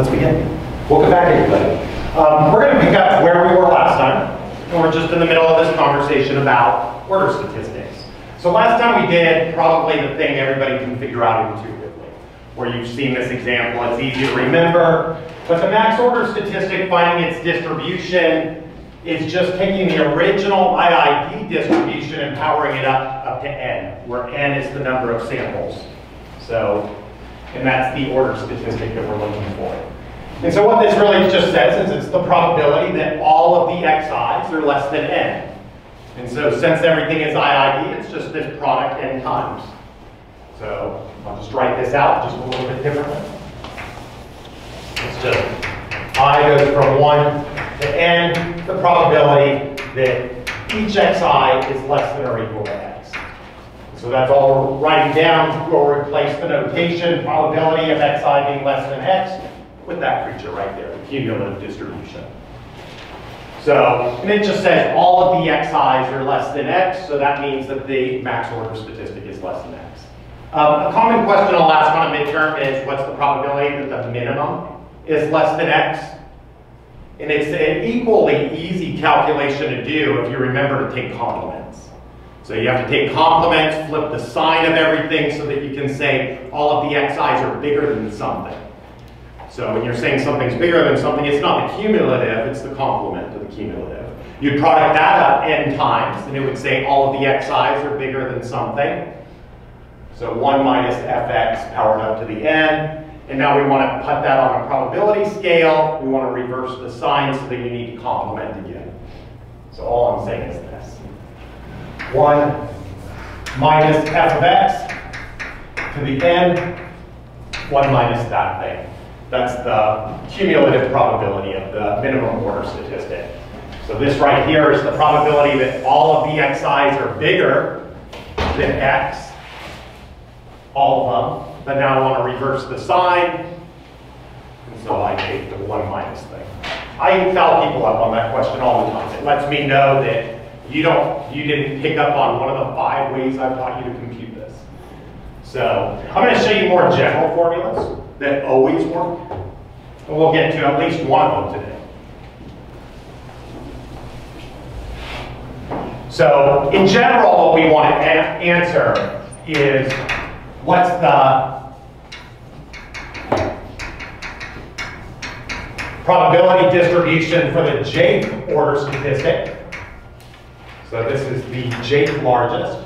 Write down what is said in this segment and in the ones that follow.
let's begin. Welcome back, everybody. Um, we're going to pick up where we were last time, and we're just in the middle of this conversation about order statistics. So last time we did probably the thing everybody can figure out intuitively, where you've seen this example, it's easy to remember, but the max order statistic finding its distribution is just taking the original IID distribution and powering it up, up to n, where n is the number of samples. So, and that's the order statistic that we're looking for. And so what this really just says is it's the probability that all of the xi's are less than n. And so since everything is IID, it's just this product n times. So I'll just write this out just a little bit differently. It's just i goes from 1 to n, the probability that each xi is less than or equal to x. So that's all we're writing down. We'll replace the notation, probability of xi being less than x, with that creature right there, the cumulative distribution. So, and it just says all of the xi's are less than x, so that means that the max order statistic is less than x. Um, a common question I'll ask on a midterm is what's the probability that the minimum is less than x. And it's an equally easy calculation to do if you remember to take complements. So you have to take complements, flip the sign of everything so that you can say all of the xi's are bigger than something. So when you're saying something's bigger than something, it's not the cumulative, it's the complement of the cumulative. You'd product that up n times, and it would say all of the xi's are bigger than something. So 1 minus fx powered up to the n. And now we want to put that on a probability scale. We want to reverse the sign so that you need to complement again. So all I'm saying is this. 1 minus f of x to the n, 1 minus that thing. That's the cumulative probability of the minimum order statistic. So this right here is the probability that all of the xi's are bigger than x, all of them. But now I want to reverse the sign. And so I take the 1 minus thing. I tell people up on that question all the time. It lets me know that you don't, you didn't pick up on one of the five ways I've taught you to compute this. So I'm going to show you more general formulas that always work. And we'll get to at least one of them today. So in general, what we want to answer is what's the probability distribution for the jth order statistic. So this is the jth largest.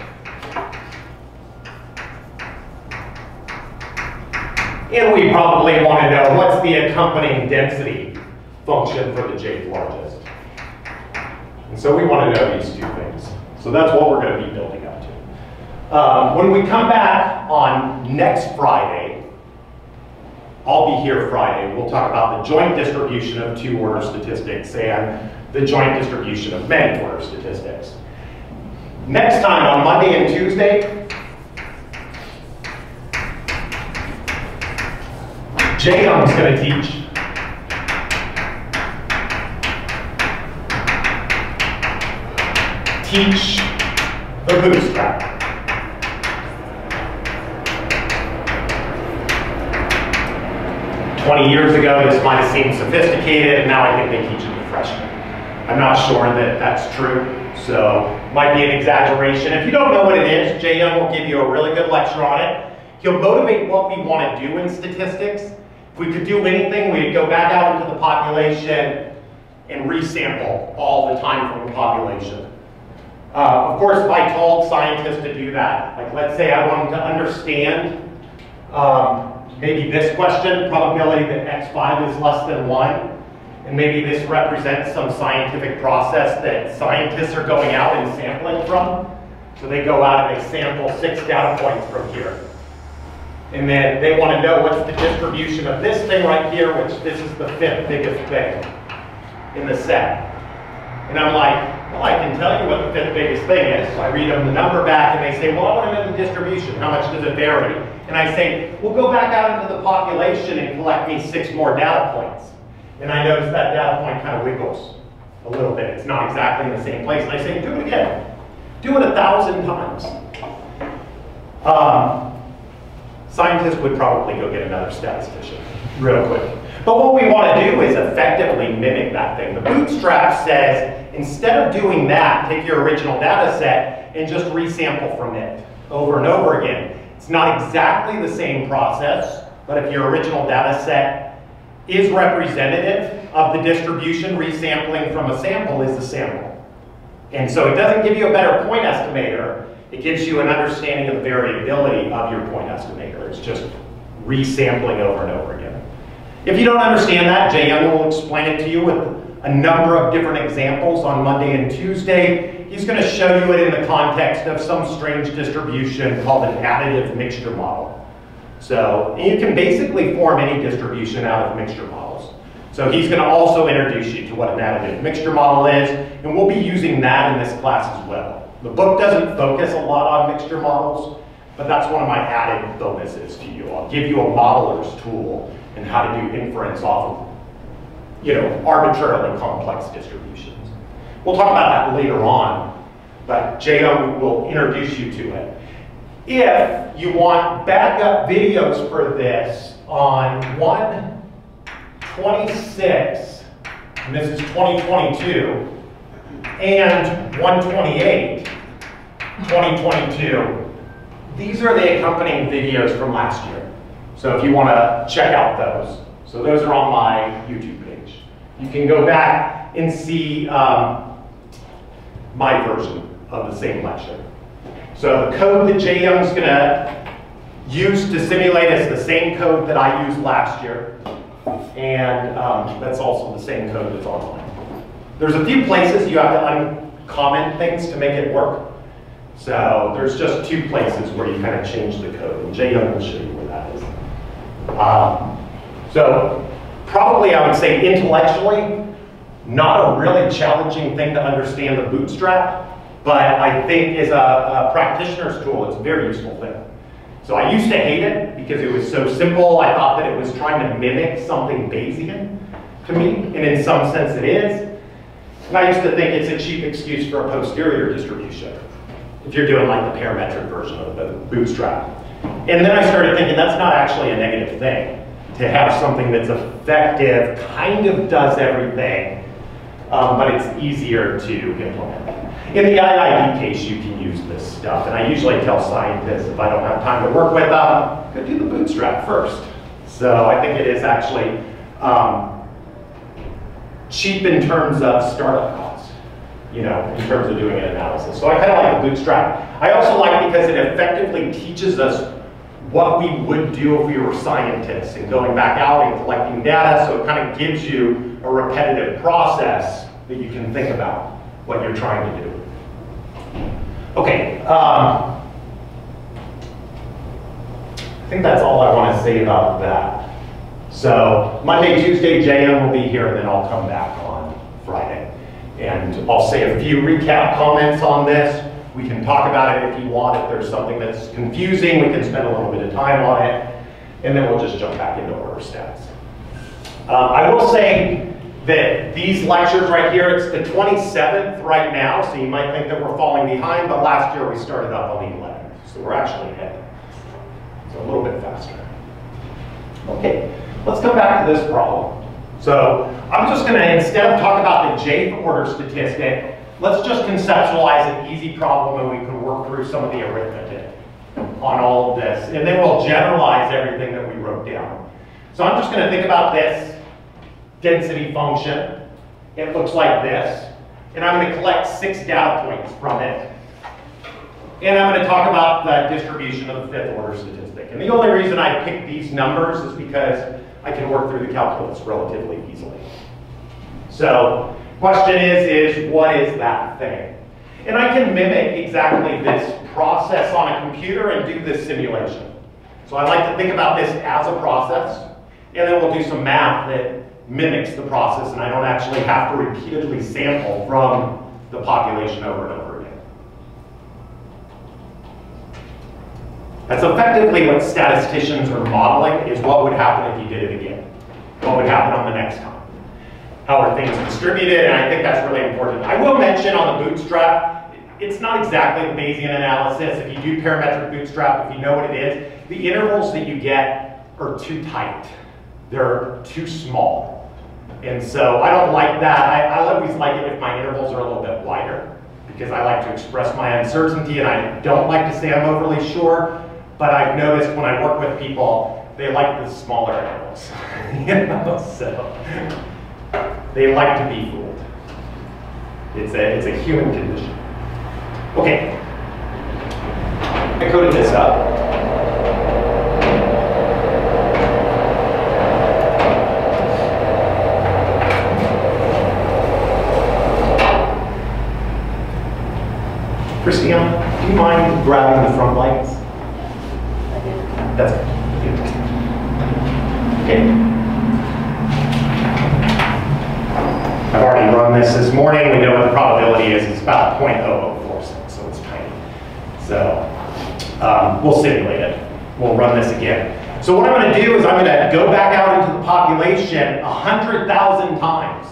And we probably want to know what's the accompanying density function for the jth largest. And so we want to know these two things. So that's what we're going to be building up to. Um, when we come back on next Friday, I'll be here Friday. We'll talk about the joint distribution of two order statistics and the joint distribution of many order statistics. Next time on Monday and Tuesday, Jaeyoung's going to teach. Teach the bootstrap. 20 years ago, this might have seemed sophisticated, and now I think they teach it to freshmen. I'm not sure that that's true, so might be an exaggeration. If you don't know what it is, Jaeyoung will give you a really good lecture on it. He'll motivate what we want to do in statistics. If we could do anything, we'd go back out into the population and resample all the time from the population. Uh, of course, if I told scientists to do that, like let's say I wanted to understand um, maybe this question, probability that x5 is less than 1. And maybe this represents some scientific process that scientists are going out and sampling from. So they go out and they sample six data points from here. And then they want to know what's the distribution of this thing right here, which this is the fifth biggest thing in the set. And I'm like, well, I can tell you what the fifth biggest thing is. So I read them the number back and they say, well, I want to know the distribution. How much does it vary? And I say, well, go back out into the population and collect me six more data points. And I notice that data point kind of wiggles a little bit. It's not exactly in the same place. And I say, do it again. Do it a thousand times. Um, scientists would probably go get another statistician real quick. But what we want to do is effectively mimic that thing. The bootstrap says, instead of doing that, take your original data set and just resample from it over and over again. It's not exactly the same process, but if your original data set is representative of the distribution, resampling from a sample is a sample. And so it doesn't give you a better point estimator, it gives you an understanding of the variability of your point estimator. It's just resampling over and over again. If you don't understand that, Jaeyoung will explain it to you with a number of different examples on Monday and Tuesday. He's going to show you it in the context of some strange distribution called an additive mixture model. So you can basically form any distribution out of mixture models. So he's going to also introduce you to what an additive mixture model is, and we'll be using that in this class as well. The book doesn't focus a lot on mixture models, but that's one of my added bonuses to you. I'll give you a modeler's tool and how to do inference off of, you know, arbitrarily complex distributions. We'll talk about that later on, but J.O. will introduce you to it. If you want backup videos for this on 126, and this is 2022, and 128, 2022, these are the accompanying videos from last year. So if you want to check out those. So those are on my YouTube page. You can go back and see um, my version of the same lecture. So the code that Jaeyoung's going to use to simulate is the same code that I used last year. And um, that's also the same code that's online. There's a few places you have to uncomment things to make it work. So there's just two places where you kind of change the code. And Jaeyoung will show you where that is. Um, so probably I would say intellectually, not a really challenging thing to understand the bootstrap. But I think as a, a practitioner's tool, it's a very useful thing. So I used to hate it because it was so simple. I thought that it was trying to mimic something Bayesian to me, and in some sense it is. And I used to think it's a cheap excuse for a posterior distribution, if you're doing like the parametric version of the bootstrap. And then I started thinking that's not actually a negative thing. To have something that's effective, kind of does everything, um, but it's easier to implement. In the IID case, you can use this stuff, and I usually tell scientists if I don't have time to work with them, go do the bootstrap first. So I think it is actually um, cheap in terms of startup costs, you know, in terms of doing an analysis. So I kind of like the bootstrap. I also like because it effectively teaches us what we would do if we were scientists and going back out and collecting data, so it kind of gives you a repetitive process that you can think about what you're trying to do. Okay, um, I think that's all I want to say about that. So Monday, Tuesday, JM will be here, and then I'll come back on Friday. And I'll say a few recap comments on this. We can talk about it if you want. If there's something that's confusing, we can spend a little bit of time on it. And then we'll just jump back into order stats. Uh, I will say that these lectures right here, it's the 27th right now, so you might think that we're falling behind, but last year we started up on the 11th, so we're actually ahead. So a little bit faster. Okay, let's come back to this problem. So I'm just going to, instead of talk about the J order statistic, let's just conceptualize an easy problem and we can work through some of the arithmetic on all of this. And then we'll generalize everything that we wrote down. So I'm just going to think about this density function. It looks like this. And I'm going to collect six data points from it. And I'm going to talk about the distribution of the fifth order statistic. And the only reason I picked these numbers is because I can work through the calculus relatively easily. So question is, is what is that thing? And I can mimic exactly this process on a computer and do this simulation. So I like to think about this as a process, and then we'll do some math that mimics the process and I don't actually have to repeatedly sample from the population over and over again. That's effectively what statisticians are modeling is what would happen if you did it again. What would happen on the next time. How are things distributed, and I think that's really important. I will mention on the bootstrap, it's not exactly the Bayesian analysis. If you do parametric bootstrap, if you know what it is, the intervals that you get are too tight. They're too small. And so I don't like that. I, I always like it if my intervals are a little bit wider because I like to express my uncertainty and I don't like to say I'm overly sure. But I've noticed when I work with people, they like the smaller intervals. you know, so they like to be fooled. It's a, it's a human condition. Okay. I coded this up. Christiana, do you mind grabbing the front lights? That's good. Okay. I've already run this this morning. We know what the probability is. It's about 0.0046, so it's tiny. So um, we'll simulate it. We'll run this again. So what I'm going to do is I'm going to go back out into the population 100,000 times.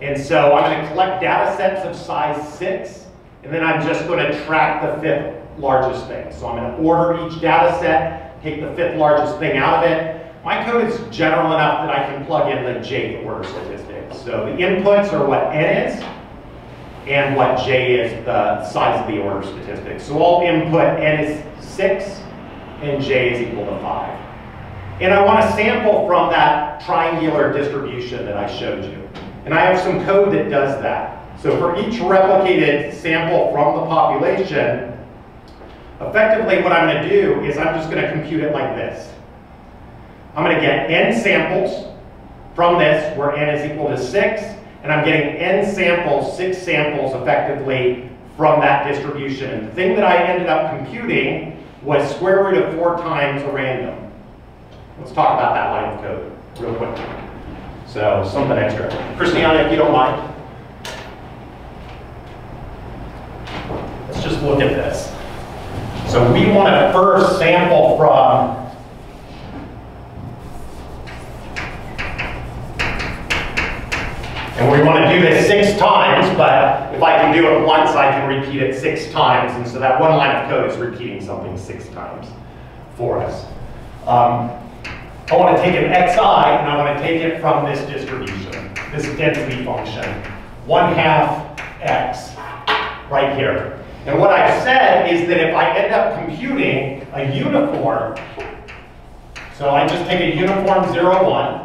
And so I'm going to collect data sets of size 6 and then I'm just going to track the fifth largest thing. So I'm going to order each data set, take the fifth largest thing out of it. My code is general enough that I can plug in the jth order statistics. So the inputs are what n is, and what j is the size of the order statistics. So I'll input n is 6, and j is equal to 5. And I want to sample from that triangular distribution that I showed you. And I have some code that does that. So for each replicated sample from the population, effectively what I'm going to do is I'm just going to compute it like this. I'm going to get n samples from this, where n is equal to 6, and I'm getting n samples, 6 samples effectively from that distribution. And the thing that I ended up computing was square root of 4 times a random. Let's talk about that line of code real quick. So something extra. Christiana, if you don't mind. Let's just look at this. So we want to first sample from And we want to do this six times, but if I can do it once, I can repeat it six times. And so that one line of code is repeating something six times for us. Um, I want to take an xi, and I want to take it from this distribution, this density function, 1 half x, right here. And what I've said is that if I end up computing a uniform, so I just take a uniform 0, 1,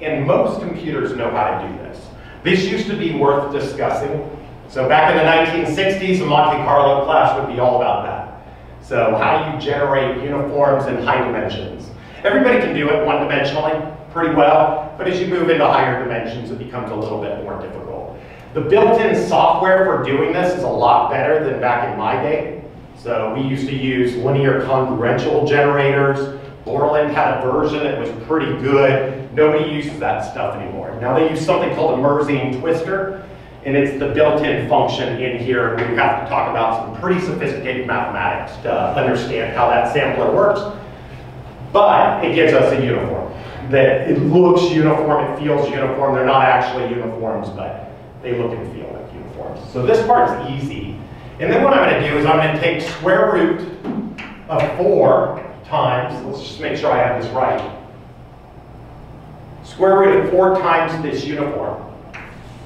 and most computers know how to do this. This used to be worth discussing. So back in the 1960s, a Monte Carlo class would be all about that. So how do you generate uniforms in high dimensions? Everybody can do it one-dimensionally pretty well, but as you move into higher dimensions, it becomes a little bit more difficult. The built-in software for doing this is a lot better than back in my day. So we used to use linear congruential generators. Borland had a version that was pretty good. Nobody uses that stuff anymore. Now they use something called a Mersenne twister, and it's the built-in function in here. We have to talk about some pretty sophisticated mathematics to understand how that sampler works. But it gives us a uniform. That it looks uniform, it feels uniform. They're not actually uniforms, but they look and feel like uniforms. So this part's easy. And then what I'm going to do is I'm going to take square root of 4 times, let's just make sure I have this right, square root of 4 times this uniform.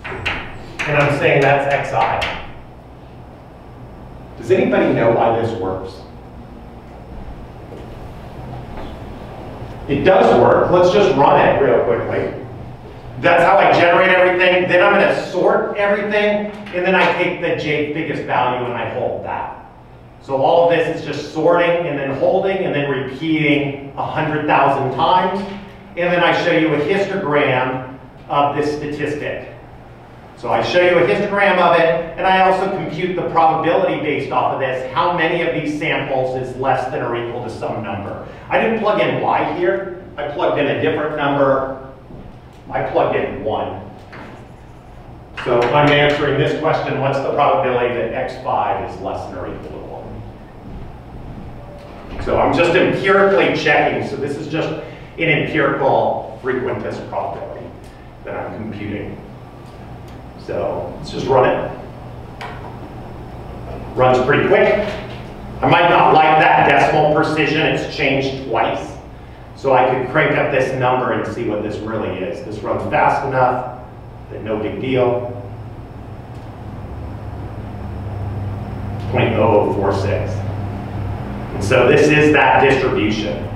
And I'm saying that's xi. Does anybody know why this works? It does work. Let's just run it real quickly. That's how I generate everything. Then I'm going to sort everything, and then I take the j biggest value and I hold that. So all of this is just sorting and then holding and then repeating 100,000 times. And then I show you a histogram of this statistic. So I show you a histogram of it, and I also compute the probability based off of this. How many of these samples is less than or equal to some number? I didn't plug in y here. I plugged in a different number I plugged in 1. So I'm answering this question, what's the probability that x5 is less than or equal to 1? So I'm just empirically checking, so this is just an empirical frequentist probability that I'm computing. So let's just run it. Runs pretty quick. I might not like that decimal precision, it's changed twice. So I could crank up this number and see what this really is. This runs fast enough that no big deal. 0.0046. So this is that distribution.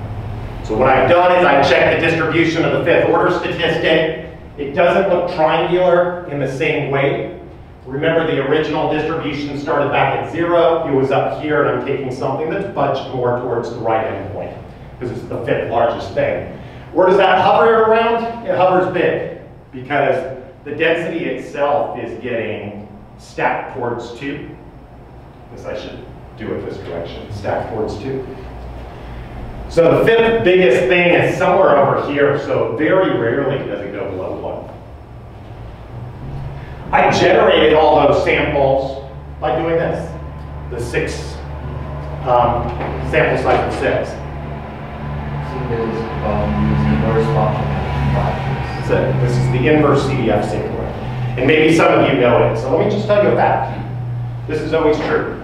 So what I've done is I've checked the distribution of the fifth order statistic. It doesn't look triangular in the same way. Remember the original distribution started back at zero. It was up here and I'm taking something that's budged more towards the right endpoint because it's the fifth largest thing. Where does that hover around? It hovers big because the density itself is getting stacked towards two. I guess I should do it this direction, Stack towards two. So the fifth biggest thing is somewhere over here, so very rarely does it go below one. I generated all those samples by doing this, the six, um, sample size of six. is um. So this is the inverse CDF sampler. And maybe some of you know it, so let me just tell you a fact. This is always true.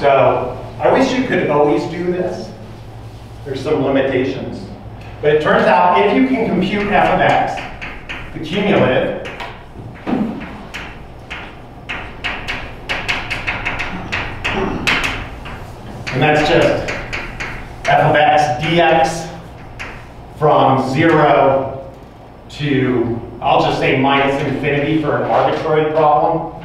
So I wish you could always do this. There's some limitations. But it turns out if you can compute f of x, the cumulative, and that's just f of x dx from 0 to, I'll just say minus infinity for an arbitrary problem,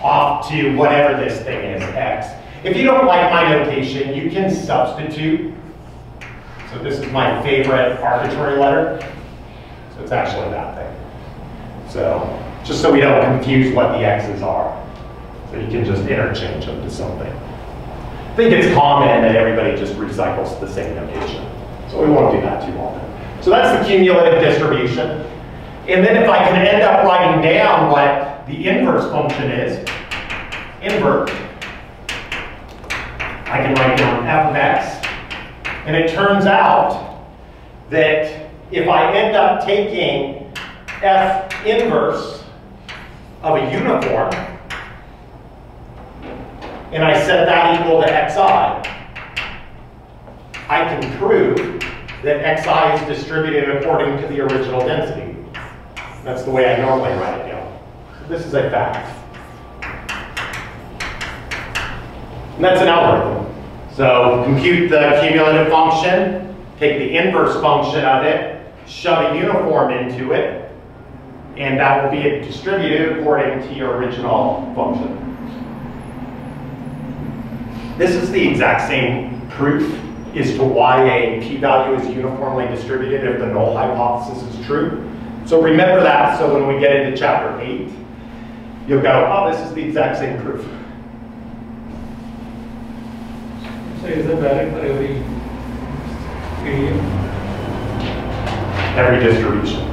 off to whatever this thing is, x. If you don't like my notation, you can substitute. So this is my favorite arbitrary letter. So it's actually that thing. So just so we don't confuse what the x's are. So you can just interchange them to something. I think it's common that everybody just recycles the same notation. So we won't do that too often. So that's the cumulative distribution. And then if I can end up writing down what the inverse function is, invert, I can write down f of x. And it turns out that if I end up taking f inverse of a uniform, and I set that equal to xi, I can prove that xi is distributed according to the original density. That's the way I normally write it down. This is a fact. And that's an algorithm. So compute the cumulative function, take the inverse function of it, shove a uniform into it, and that will be distributed according to your original function. This is the exact same proof as to why a p-value is uniformly distributed if the null hypothesis is true. So remember that so when we get into chapter 8, you'll go, oh, this is the exact same proof. So is it valid for every area? Every distribution.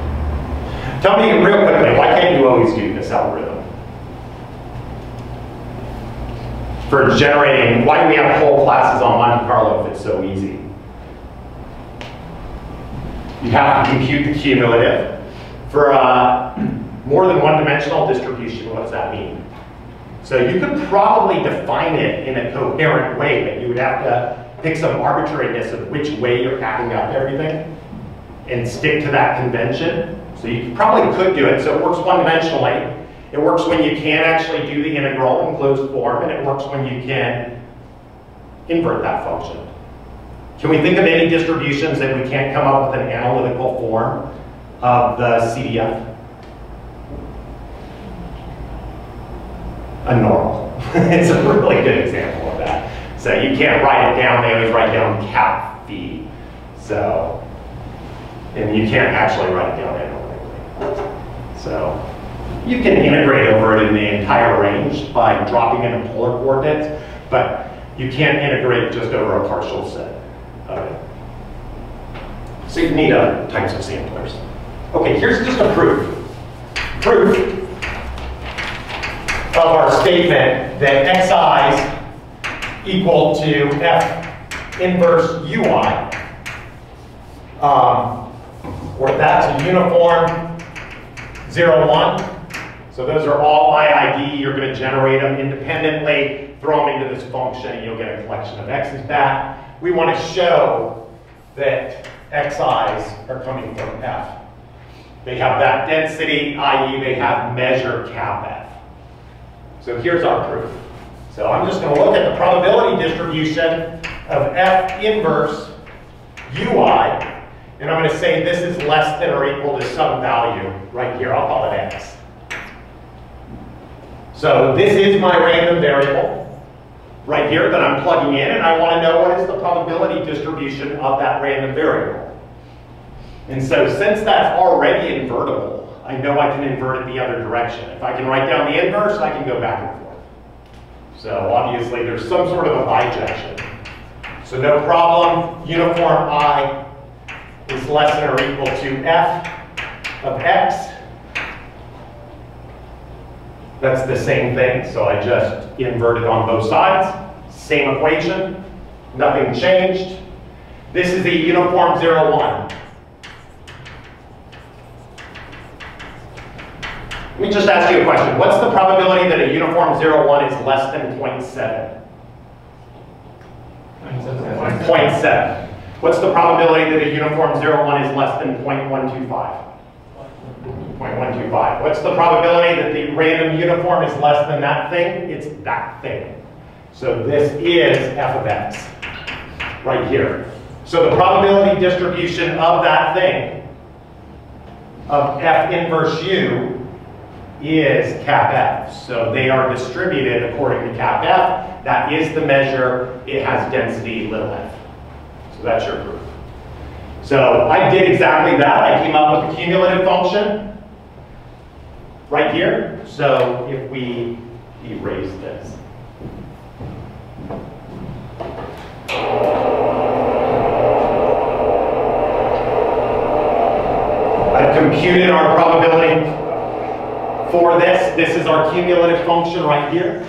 Tell me real quickly, why can't you always do this algorithm? For generating, why do we have whole classes on Monte Carlo if it's so easy? You have to compute the cumulative. For uh, a more than one dimensional distribution, what does that mean? So you could probably define it in a coherent way, but you would have to pick some arbitrariness of which way you're adding up everything and stick to that convention. So you probably could do it, so it works one-dimensionally. It works when you can actually do the integral in closed form, and it works when you can invert that function. Can we think of any distributions that we can't come up with an analytical form of the CDF? A normal. it's a really good example of that. So you can't write it down, they always write down cap phi. So, and you can't actually write it down analytically. So, you can integrate over it in the entire range by dropping in a polar coordinates, but you can't integrate just over a partial set of it. So you need other types of samplers. Okay, here's just a proof. Proof of our statement that xi is equal to f inverse ui, um, or that's a uniform 0, 1. So those are all IID. You're going to generate them independently throw them into this function, and you'll get a collection of x's back. We want to show that xi's are coming from f. They have that density, i.e. they have measure f. So here's our proof. So I'm just going to look at the probability distribution of f inverse ui, and I'm going to say this is less than or equal to some value right here. I'll call it x. So this is my random variable right here that I'm plugging in, and I want to know what is the probability distribution of that random variable. And so since that's already invertible, I know I can invert it the other direction. If I can write down the inverse, I can go back and forth. So obviously there's some sort of a bijection. So no problem, uniform I is less than or equal to f of x that's the same thing, so I just inverted on both sides. Same equation, nothing changed. This is a uniform 0, 1. Let me just ask you a question. What's the probability that a uniform 0, 1 is less than 0.7? 0.7. What's the probability that a uniform 0, 1 is less than 0.125? 0.125. What's the probability that the random uniform is less than that thing? It's that thing. So this is f of x, right here. So the probability distribution of that thing, of f inverse u, is cap f. So they are distributed according to cap f. That is the measure. It has density little f. So that's your proof. So I did exactly that. I came up with a cumulative function right here. So if we erase this. I've computed our probability for this. This is our cumulative function right here.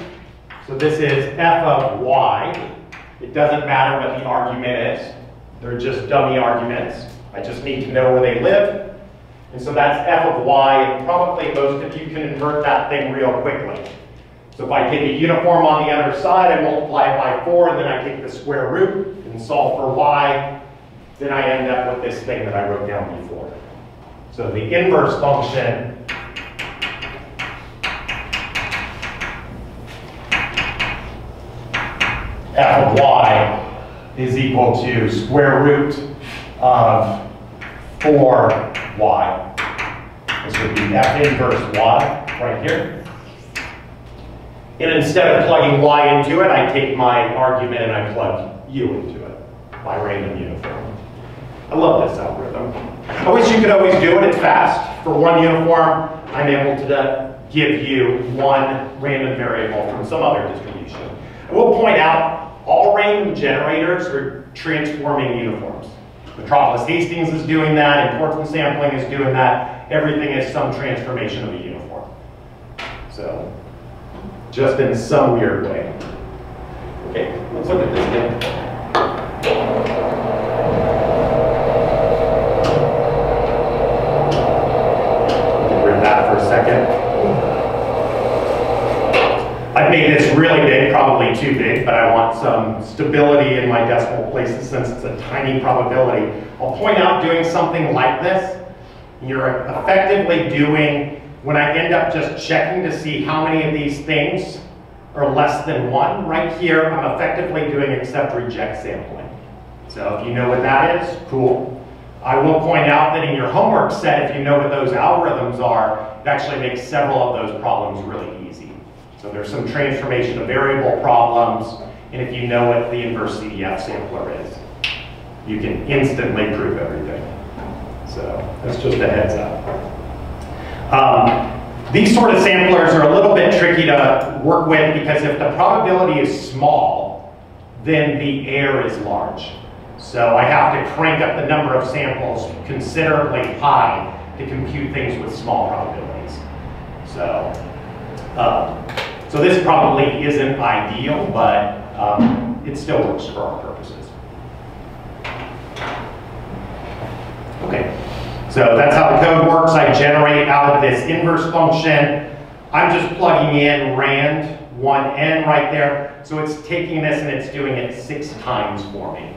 So this is f of y. It doesn't matter what the argument is. They're just dummy arguments. I just need to know where they live. And so that's f of y, and probably most of you can invert that thing real quickly. So if I take a uniform on the other side, I multiply it by 4, and then I take the square root and solve for y, then I end up with this thing that I wrote down before. So the inverse function f of y is equal to square root of 4y. This would be f inverse y right here. And instead of plugging y into it, I take my argument and I plug u into it by random uniform. I love this algorithm. I wish you could always do it, it's fast. For one uniform, I'm able to give you one random variable from some other distribution. I will point out, all random generators are transforming uniforms. Metropolis Hastings is doing that, importance sampling is doing that. Everything is some transformation of a uniform. So, just in some weird way. Okay, let's look at this again. Get rid of that for a second. I've made this really too big, but I want some stability in my decimal places since it's a tiny probability. I'll point out doing something like this, you're effectively doing, when I end up just checking to see how many of these things are less than one, right here, I'm effectively doing accept reject sampling. So if you know what that is, cool. I will point out that in your homework set, if you know what those algorithms are, it actually makes several of those problems really easy. So there's some transformation of variable problems, and if you know what the inverse CDF sampler is, you can instantly prove everything. So that's just a heads up. Um, these sort of samplers are a little bit tricky to work with because if the probability is small, then the error is large. So I have to crank up the number of samples considerably high to compute things with small probabilities. So um, so this probably isn't ideal, but um, it still works for our purposes. Okay, so that's how the code works. I generate out of this inverse function. I'm just plugging in rand 1n right there. So it's taking this and it's doing it six times for me.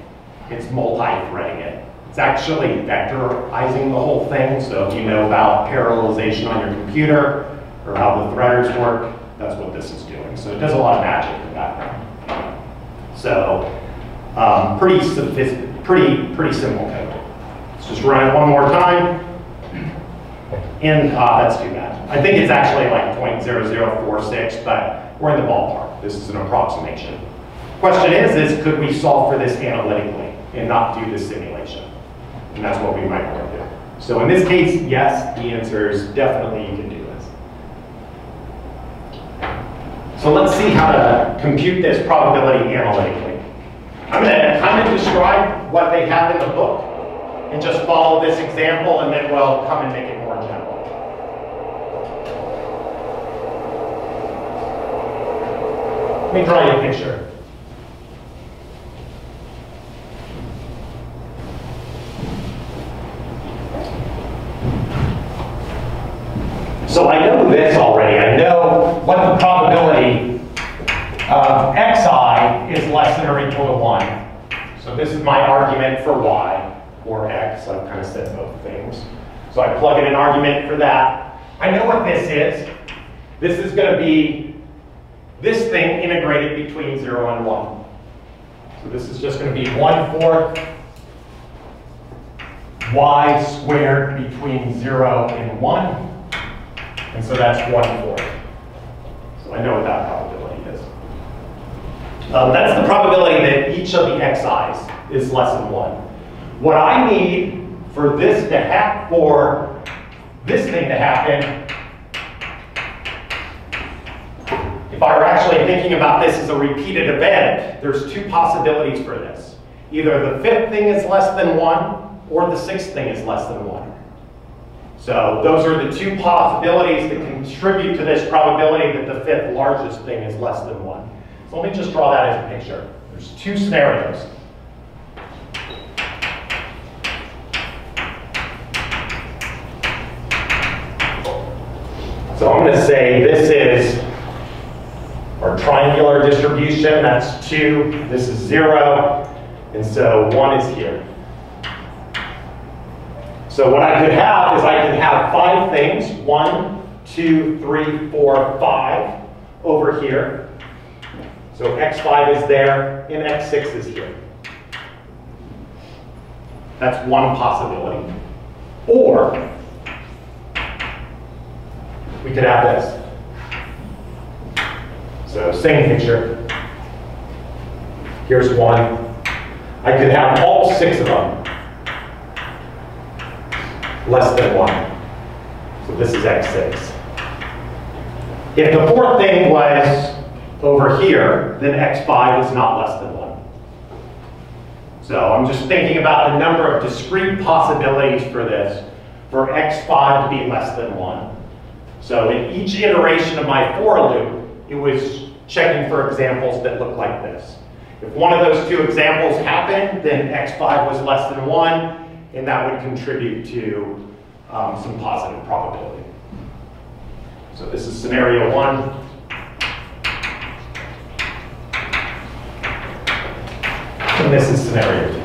It's multi-threading it. It's actually vectorizing the whole thing, so if you know about parallelization on your computer or how the threaders work, that's what this is doing. So it does a lot of magic in the background. So um, pretty pretty, pretty simple code. Let's just run it one more time. And uh, that's too bad. I think it's actually like 0.0046, but we're in the ballpark. This is an approximation. Question is, is could we solve for this analytically and not do the simulation? And that's what we might want to do. So in this case, yes, the answer is definitely you can do this. So let's see how to compute this probability analytically. I'm going to kind of describe what they have in the book and just follow this example and then we'll come and make it more general. Let me draw you a picture. So I know this already. I know what the probability of xi is less than or equal to 1. So this is my argument for y, or x. I've kind of said both things. So I plug in an argument for that. I know what this is. This is going to be this thing integrated between 0 and 1. So this is just going to be 1 fourth y squared between 0 and 1. And so that's 1 fourth. So I know what that probability is. Um, that's the probability that each of the xi's is less than 1. What I need for this to happen, for this thing to happen, if I were actually thinking about this as a repeated event, there's two possibilities for this. Either the fifth thing is less than 1, or the sixth thing is less than 1. So those are the two possibilities that contribute to this probability that the fifth largest thing is less than 1. So let me just draw that as a picture. There's two scenarios. So I'm going to say this is our triangular distribution, that's 2. This is 0. And so 1 is here. So what I could have is I could have five things, one, two, three, four, five, over here. So x5 is there, and x6 is here. That's one possibility. Or, we could have this. So same picture. Here's one. I could have all six of them less than 1. So this is x6. If the fourth thing was over here, then x5 is not less than 1. So I'm just thinking about the number of discrete possibilities for this, for x5 to be less than 1. So in each iteration of my for loop, it was checking for examples that look like this. If one of those two examples happened, then x5 was less than 1, and that would contribute to um, some positive probability. So this is scenario one. And this is scenario two.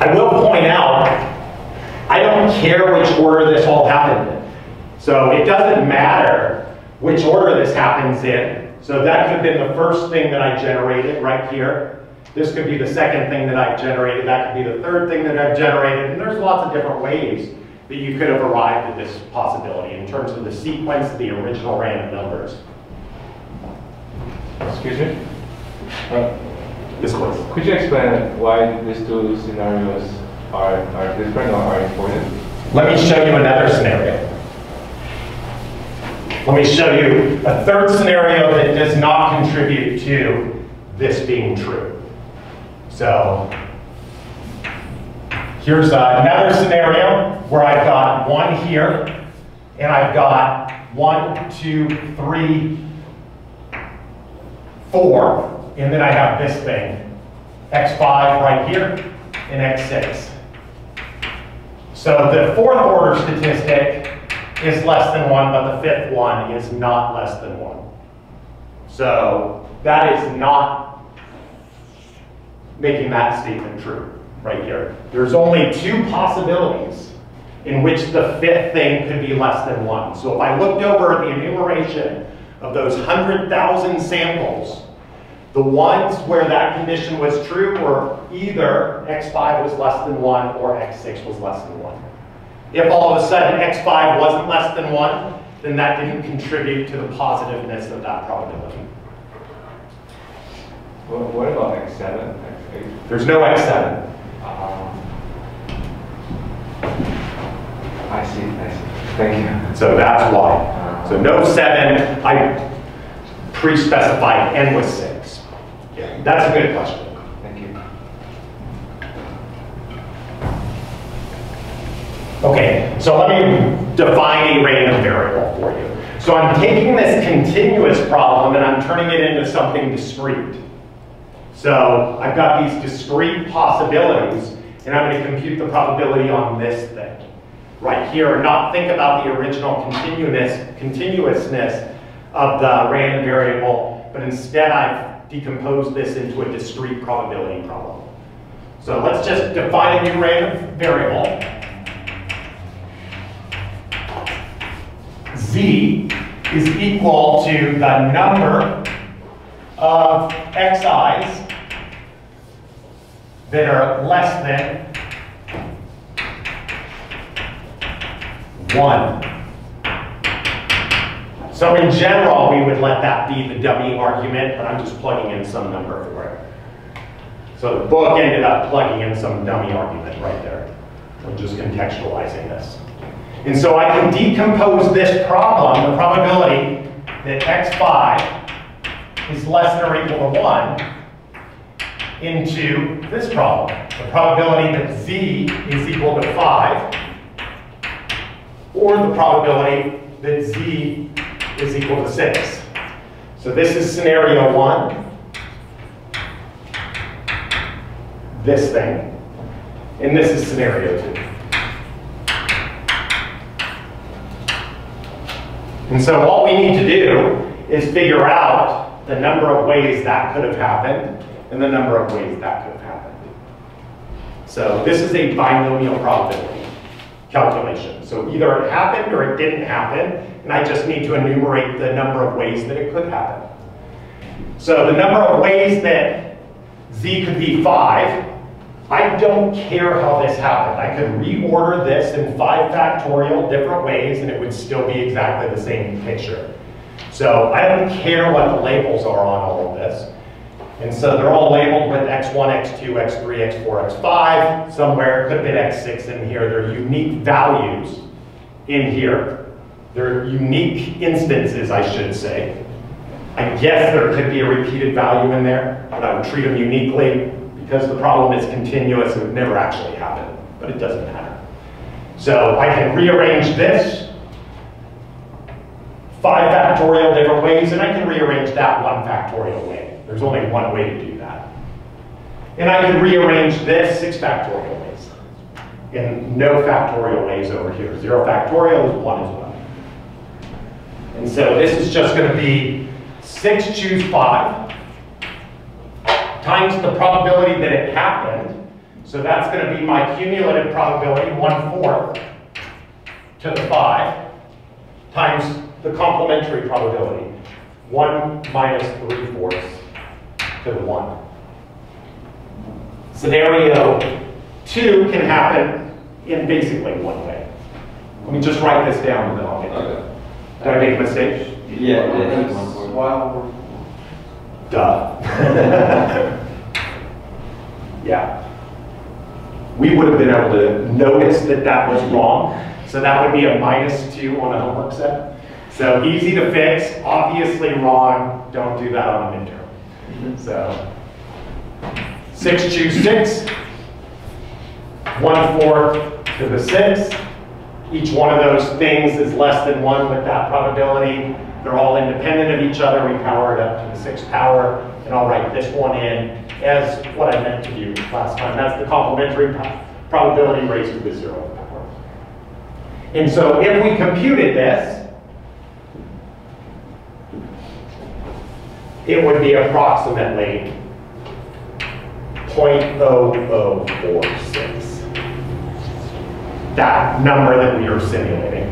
I will point out, I don't care which order this all happened in. So it doesn't matter which order this happens in. So that could have been the first thing that I generated right here. This could be the second thing that I've generated. That could be the third thing that I've generated. And there's lots of different ways that you could have arrived at this possibility in terms of the sequence of the original random numbers. Excuse me? Uh, This was. Could you explain why these two scenarios are, are different or are important? Let me show you another scenario. Let me show you a third scenario that does not contribute to this being true. So here's uh, another scenario where I've got one here, and I've got one, two, three, four, and then I have this thing, x5 right here, and x6. So the fourth order statistic is less than one, but the fifth one is not less than one. So that is not making that statement true right here. There's only two possibilities in which the fifth thing could be less than one. So if I looked over the enumeration of those 100,000 samples, the ones where that condition was true were either x5 was less than 1 or x6 was less than 1. If all of a sudden x5 wasn't less than 1, then that didn't contribute to the positiveness of that probability. Well, what about X seven, X eight? There's no x7. Um, I see, I see. Thank you. So that's why. So no 7, I pre-specified n was 6. Yeah, that's a good question. Thank you. Okay, so let me define a random variable for you. So I'm taking this continuous problem and I'm turning it into something discrete. So I've got these discrete possibilities and I'm going to compute the probability on this thing right here and not think about the original continuous, continuousness of the random variable, but instead I've decomposed this into a discrete probability problem. So let's just define a new random variable. z is equal to the number of xi's that are less than 1. So in general, we would let that be the dummy argument, but I'm just plugging in some number for it. So the book ended up plugging in some dummy argument right there. I'm just contextualizing this. And so I can decompose this problem, the probability that x5 is less than or equal to 1, into this problem. The probability that z is equal to 5, or the probability that z is equal to 6. So this is scenario 1. This thing. And this is scenario 2. And so all we need to do is figure out the number of ways that could have happened and the number of ways that could have happened. So this is a binomial probability calculation. So either it happened or it didn't happen, and I just need to enumerate the number of ways that it could happen. So the number of ways that z could be 5, I don't care how this happened. I could reorder this in 5 factorial different ways and it would still be exactly the same picture. So I don't care what the labels are on all of this. And so they're all labeled with x1, x2, x3, x4, x5. Somewhere could have been x6 in here. They're unique values in here. They're unique instances, I should say. I guess there could be a repeated value in there, but I would treat them uniquely because the problem is continuous and it never actually happened, but it doesn't matter. So I can rearrange this five factorial different ways, and I can rearrange that one factorial way. There's only one way to do that. And I can rearrange this six factorial ways. And no factorial ways over here. Zero factorial is one as well. And so this is just going to be 6 choose 5 times the probability that it happened. So that's going to be my cumulative probability, one-fourth to the 5, times the complementary probability, 1 minus 3 fourths to 1. Scenario 2 can happen in basically one way. Let me just write this down and then I'll get to it. Did I make a mistake? Yeah, it's Wow. Duh. yeah. We would have been able to notice that that was wrong. So that would be a minus two on a homework set. So easy to fix, obviously wrong. Don't do that on a midterm. So six choose six. To the six. Each one of those things is less than one with that probability. They're all independent of each other. We power it up to the sixth power, and I'll write this one in as what I meant to do last time. That's the complementary probability raised to the zeroth power. And so if we computed this, it would be approximately 0.0046. That number that we are simulating.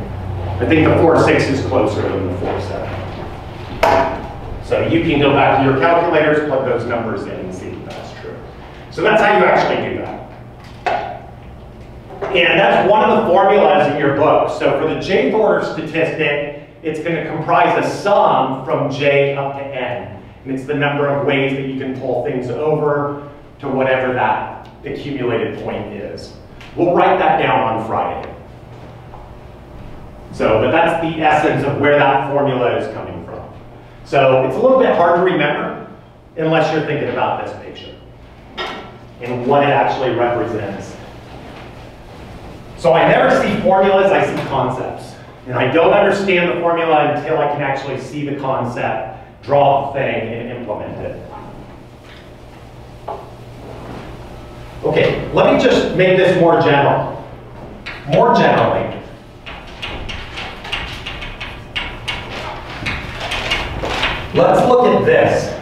I think the 4.6 is closer than the 4.7. So you can go back to your calculators, plug those numbers in and see if that's true. So that's how you actually do that. And that's one of the formulas in your book. So for the J order statistic, it's going to comprise a sum from J up to N. And it's the number of ways that you can pull things over to whatever that accumulated point is. We'll write that down on Friday. So, but that's the essence of where that formula is coming from. So it's a little bit hard to remember unless you're thinking about this picture and what it actually represents. So I never see formulas, I see concepts. And I don't understand the formula until I can actually see the concept, draw the thing, and implement it. Okay, let me just make this more general. More generally, let's look at this.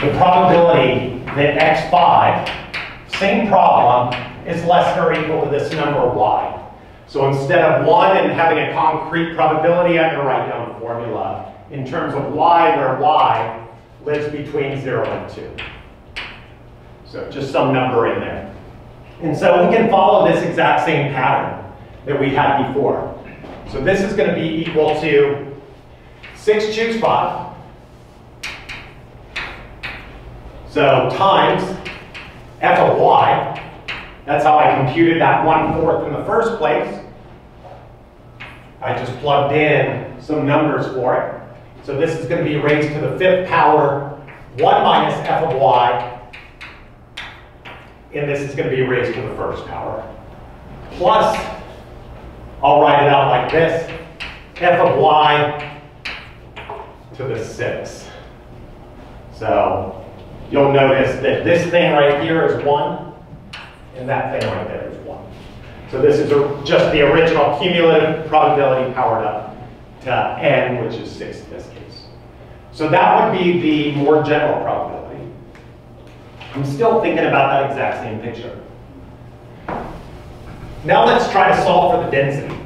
The probability that x5, same problem, is less than or equal to this number y. So instead of 1 and having a concrete probability, I'm going to write down a formula in terms of y, where y lives between 0 and 2. So just some number in there. And so we can follow this exact same pattern that we had before. So this is going to be equal to 6 choose 5. So times f of y, that's how I computed that one-fourth in the first place. I just plugged in some numbers for it. So this is going to be raised to the fifth power 1 minus f of y and this is going to be raised to the first power. Plus, I'll write it out like this, f of y to the 6. So you'll notice that this thing right here is 1, and that thing right there is 1. So this is a, just the original cumulative probability powered up to n, which is 6 in this case. So that would be the more general probability. I'm still thinking about that exact same picture. Now let's try to solve for the density.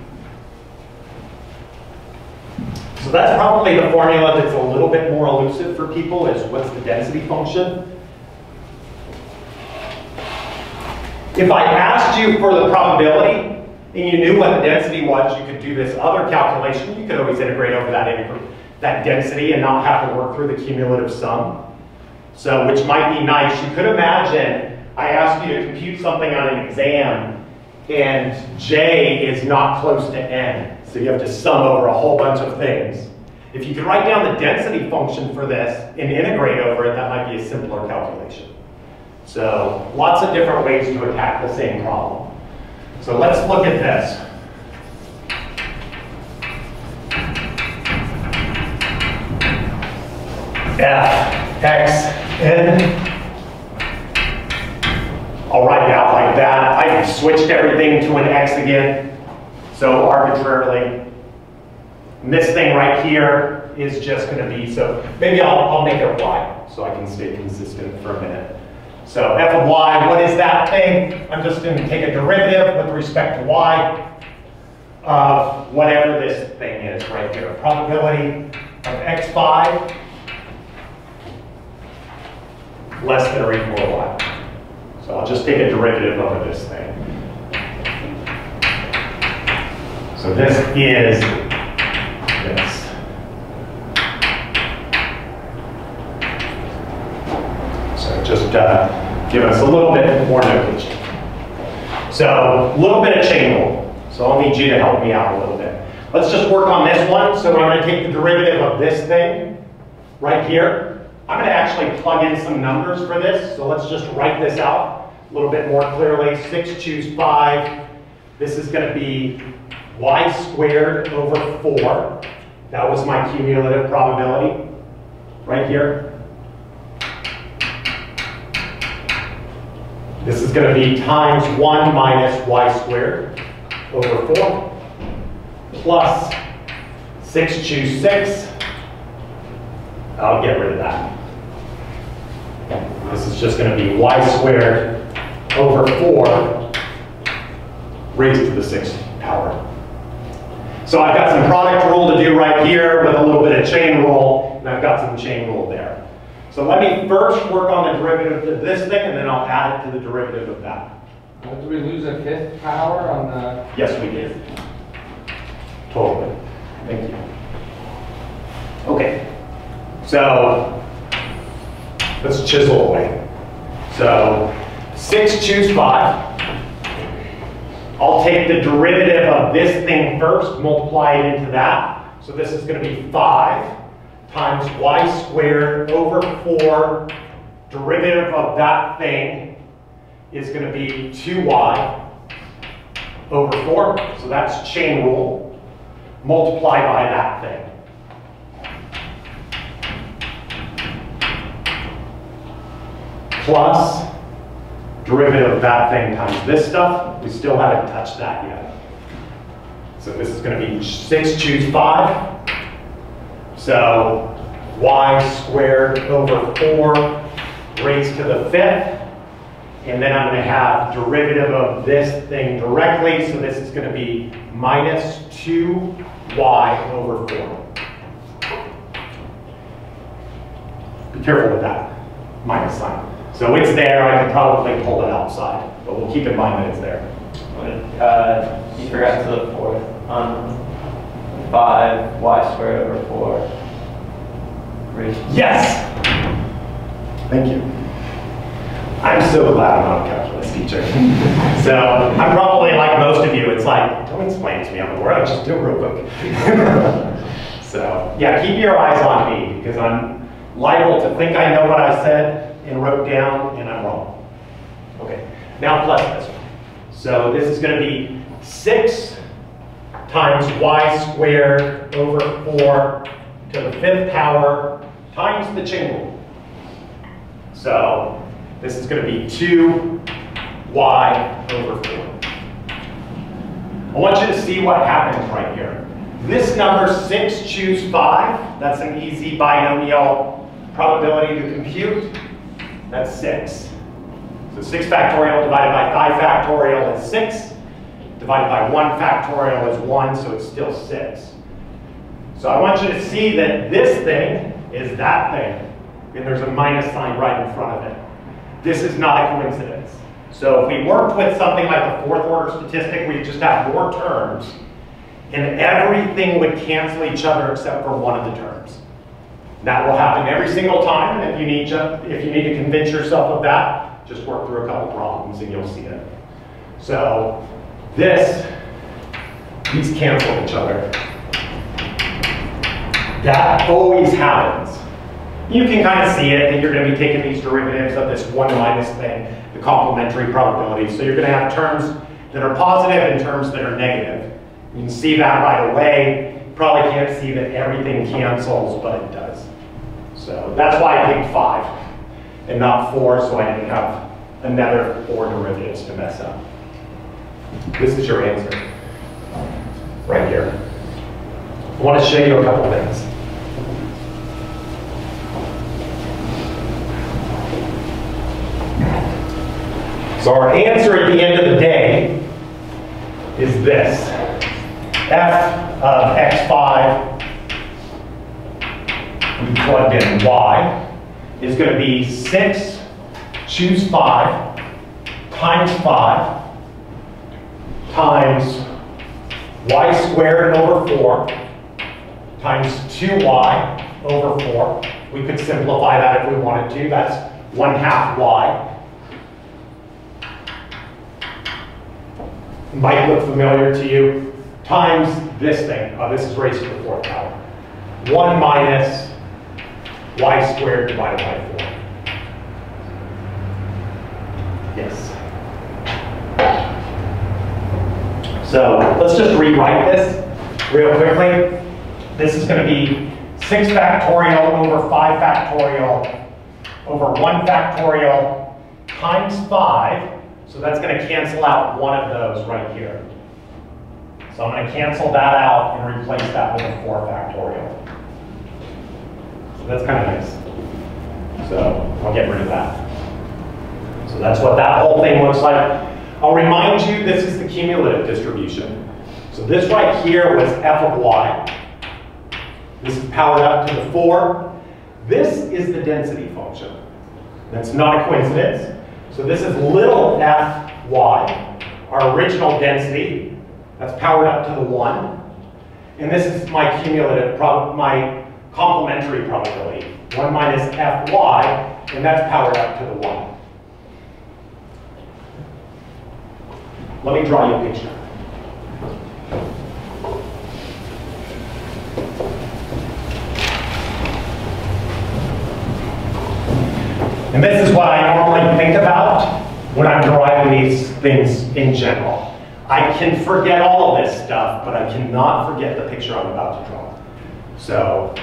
So that's probably the formula that's a little bit more elusive for people is what's the density function. If I asked you for the probability and you knew what the density was, you could do this other calculation. You could always integrate over that, that density and not have to work through the cumulative sum. So, which might be nice. You could imagine I ask you to compute something on an exam and J is not close to N. So you have to sum over a whole bunch of things. If you could write down the density function for this and integrate over it, that might be a simpler calculation. So lots of different ways to attack the same problem. So let's look at this. F, X, N. I'll write it out like that. I switched everything to an X again, so arbitrarily. And this thing right here is just going to be, so maybe I'll, I'll make it Y so I can stay consistent for a minute. So f of y, what is that thing? I'm just going to take a derivative with respect to y of whatever this thing is right here. Probability of x5 less than or equal to y. So I'll just take a derivative over this thing. So this is this. So uh, give us a little bit more notation. So a little bit of chain rule. So I'll need you to help me out a little bit. Let's just work on this one. So I'm going to take the derivative of this thing right here. I'm going to actually plug in some numbers for this, so let's just write this out a little bit more clearly. 6 choose 5. This is going to be y squared over 4. That was my cumulative probability right here. This is going to be times 1 minus y squared over 4. plus 6 choose 6. I'll get rid of that. This is just going to be y squared over 4 raised to the 6th power. So I've got some product rule to do right here with a little bit of chain rule, and I've got some chain rule there. So let me first work on the derivative of this thing, and then I'll add it to the derivative of that. Uh, Did we lose a fifth power on the? Yes, we did. Totally. Thank you. Okay. So let's chisel away. So six choose five. I'll take the derivative of this thing first, multiply it into that. So this is going to be 5 times y squared over 4. Derivative of that thing is going to be 2y over 4. So that's chain rule. Multiply by that thing. Plus derivative of that thing times this stuff. We still haven't touched that yet. So this is going to be 6 choose 5. So y squared over 4 raised to the fifth. And then I'm going to have derivative of this thing directly. So this is going to be minus 2y over 4. Be careful with that minus sign. So it's there. I can probably pull it outside. But we'll keep in mind that it's there. Uh, you forgot to look for it. Um, 5 y squared over 4. Yes! Thank you. I'm so glad I'm not a calculus teacher. so I'm probably like most of you, it's like, don't explain it to me on the board, I'll just do it real quick. so yeah, keep your eyes on me because I'm liable to think I know what I said and wrote down and I'm wrong. Okay, now plus this one. So this is gonna be six times y squared over 4 to the fifth power times the chain rule. So this is going to be 2y over 4. I want you to see what happens right here. This number 6 choose 5, that's an easy binomial probability to compute. That's 6. So 6 factorial divided by 5 factorial is 6. Divided by 1 factorial is 1, so it's still 6. So I want you to see that this thing is that thing, and there's a minus sign right in front of it. This is not a coincidence. So if we worked with something like the fourth order statistic, we just have more terms, and everything would cancel each other except for one of the terms. That will happen every single time, and if you need to, if you need to convince yourself of that, just work through a couple problems and you'll see it. So this, these cancel each other. That always happens. You can kind of see it that you're going to be taking these derivatives of this one minus thing, the complementary probability. So you're going to have terms that are positive and terms that are negative. You can see that right away. You probably can't see that everything cancels, but it does. So that's why I picked five and not four, so I didn't have another four derivatives to mess up. This is your answer, right here. I want to show you a couple things. So our answer at the end of the day is this. f of x5 we plugged in y, is going to be 6, choose 5, times 5, times y squared over 4, times 2y over 4. We could simplify that if we wanted to. That's 1 half y. Might look familiar to you. Times this thing. Oh, this is raised to the fourth power. 1 minus y squared divided by 4. Yes. So let's just rewrite this real quickly. This is going to be 6 factorial over 5 factorial over 1 factorial times 5. So that's going to cancel out one of those right here. So I'm going to cancel that out and replace that with a 4 factorial. So that's kind of nice. So I'll get rid of that. So that's what that whole thing looks like. I'll remind you, this is the cumulative distribution. So this right here was f of y. This is powered up to the 4. This is the density function. That's not a coincidence. So this is little f y, our original density. That's powered up to the 1. And this is my cumulative, my complementary probability. 1 minus fy, and that's powered up to the 1. Let me draw you a picture. And this is what I normally think about when I'm drawing these things in general. I can forget all of this stuff, but I cannot forget the picture I'm about to draw. So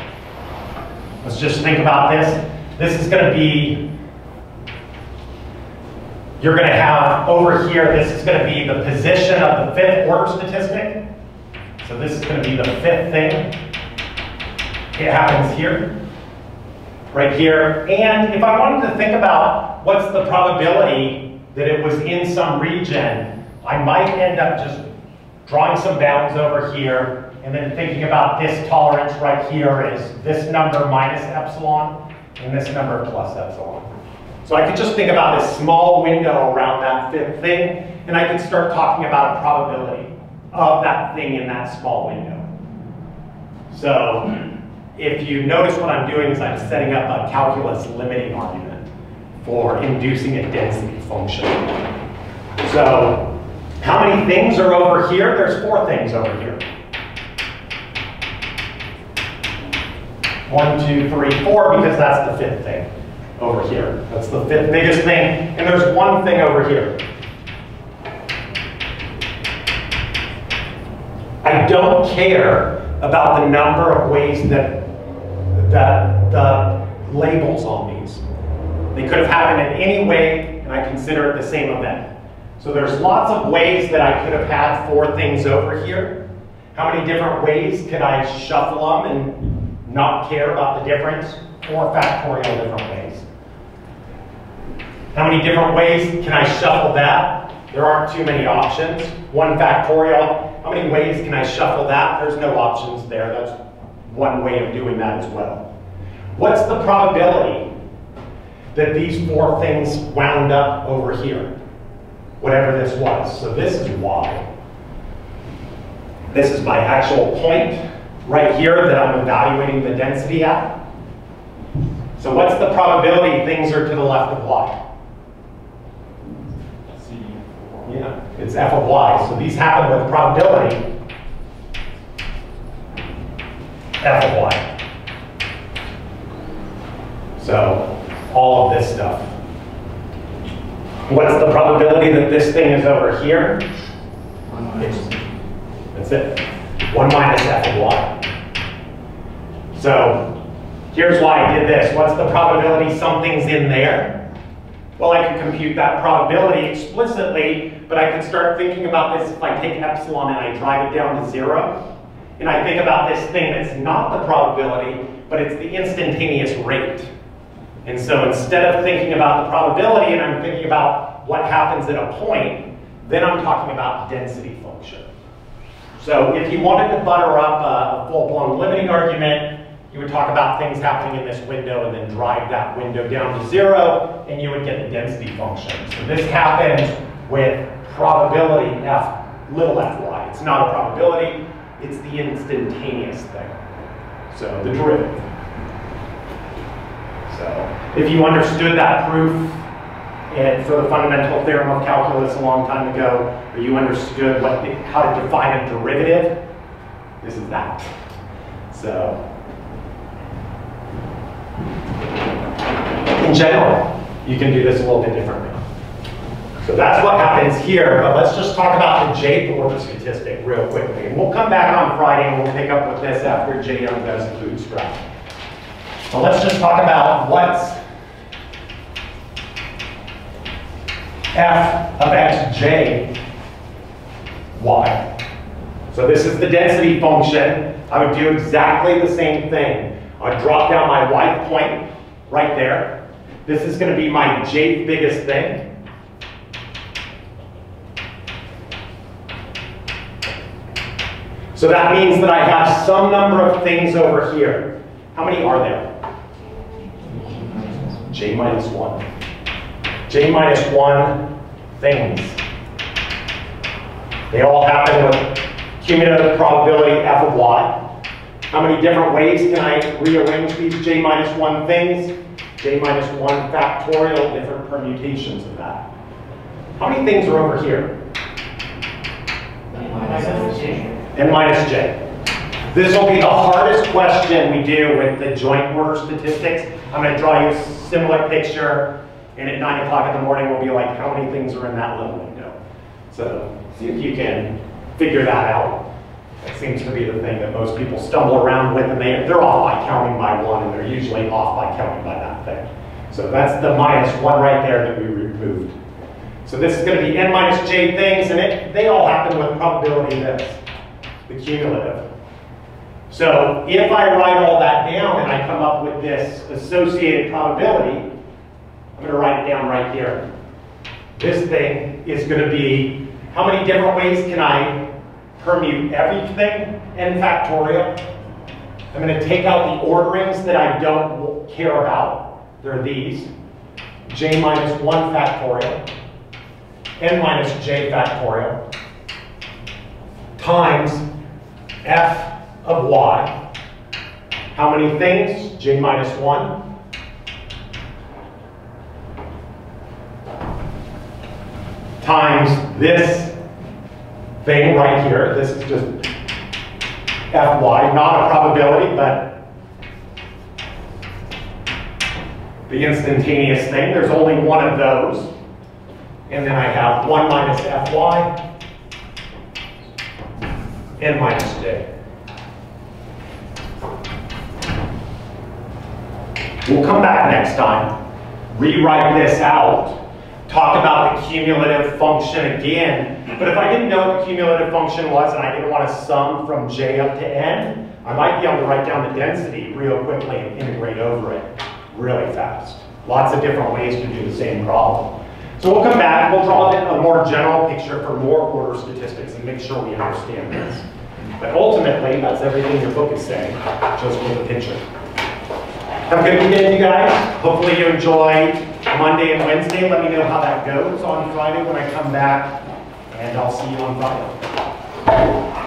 let's just think about this. This is going to be, you're going to have over here, this is going to be the position of the fifth order statistic. So this is going to be the fifth thing. It happens here right here. And if I wanted to think about what's the probability that it was in some region, I might end up just drawing some bounds over here and then thinking about this tolerance right here is this number minus epsilon and this number plus epsilon. So I could just think about this small window around that fifth thing and I could start talking about a probability of that thing in that small window. So if you notice what I'm doing is I'm setting up a calculus limiting argument for inducing a density function. So how many things are over here? There's four things over here. One, two, three, four, because that's the fifth thing over here. That's the fifth biggest thing. And there's one thing over here. I don't care about the number of ways that, that the labels on these. They could have happened in any way, and I consider it the same event. So there's lots of ways that I could have had four things over here. How many different ways could I shuffle them and not care about the difference? Four factorial different ways. How many different ways can I shuffle that? There aren't too many options. One factorial, how many ways can I shuffle that? There's no options there. That's one way of doing that as well. What's the probability that these four things wound up over here? Whatever this was. So this is y. This is my actual point right here that I'm evaluating the density at. So what's the probability things are to the left of y? Yeah, it's f of y. So these happen with probability f of y. So all of this stuff. What's the probability that this thing is over here? It's- That's it. 1 minus f of y. So here's why I did this. What's the probability something's in there? Well, I could compute that probability explicitly, but I could start thinking about this if I take epsilon and I drive it down to zero. And I think about this thing that's not the probability, but it's the instantaneous rate. And so instead of thinking about the probability and I'm thinking about what happens at a point, then I'm talking about density function. So if you wanted to butter up a, a full-blown limiting argument, you would talk about things happening in this window and then drive that window down to zero, and you would get the density function. So this happens with probability f, little fy. It's not a probability, it's the instantaneous thing. So the derivative. So if you understood that proof and for the fundamental theorem of calculus a long time ago, or you understood what the, how to define a derivative, this is that. So in general, you can do this a little bit differently. So that's what happens here, but let's just talk about the J order statistic real quickly. And we'll come back on Friday and we'll pick up with this after Jaeyoung does the bootstrap. So let's just talk about what's f of xj y. So this is the density function. I would do exactly the same thing. I'd drop down my y point right there. This is going to be my j biggest thing. So that means that I have some number of things over here. How many are there? j minus 1. j minus 1 things. They all happen with cumulative probability f of y. How many different ways can I rearrange these j minus 1 things? j minus 1 factorial, different permutations of that. How many things are over here? N minus j. This will be the hardest question we do with the joint order statistics. I'm going to draw you a similar picture, and at 9 o'clock in the morning, we'll be like, how many things are in that little window? So see if you can figure that out. That seems to be the thing that most people stumble around with, and they, they're off by counting by one, and they're usually off by counting by that thing. So that's the minus one right there that we removed. So this is going to be n minus j things, and it, they all happen with probability this, the cumulative. So if I write all that down and I come up with this associated probability, I'm going to write it down right here. This thing is going to be, how many different ways can I permute everything n factorial? I'm going to take out the orderings that I don't care about. They're these. j minus 1 factorial, n minus j factorial, times f of y. How many things? j minus 1. Times this thing right here. This is just fy, not a probability, but the instantaneous thing. There's only one of those. And then I have 1 minus fy, n minus j. We'll come back next time, rewrite this out, talk about the cumulative function again. But if I didn't know what the cumulative function was and I didn't want to sum from j up to n, I might be able to write down the density real quickly and integrate over it really fast. Lots of different ways to do the same problem. So we'll come back, we'll draw a more general picture for more order statistics and make sure we understand this. But ultimately, that's everything your book is saying, just with a picture. Have a good weekend, you guys. Hopefully you enjoy Monday and Wednesday. Let me know how that goes on Friday when I come back, and I'll see you on Friday.